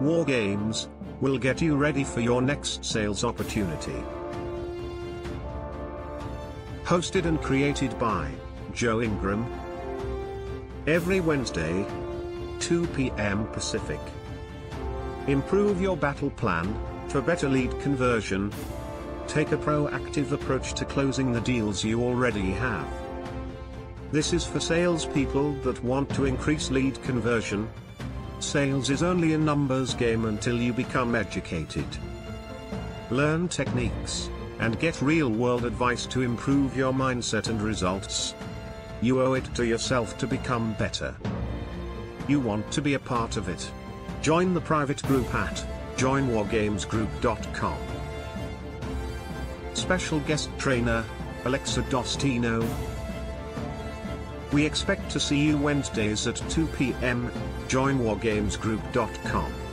War Games will get you ready for your next sales opportunity. Hosted and created by Joe Ingram. Every Wednesday, 2 p.m. Pacific. Improve your battle plan for better lead conversion. Take a proactive approach to closing the deals you already have. This is for salespeople that want to increase lead conversion. Sales is only a numbers game until you become educated. Learn techniques and get real world advice to improve your mindset and results. You owe it to yourself to become better. You want to be a part of it. Join the private group at joinwargamesgroup.com. Special guest trainer, Alexa Dagostino. We expect to see you Wednesdays at 2 p.m. joinwargamesgroup.com.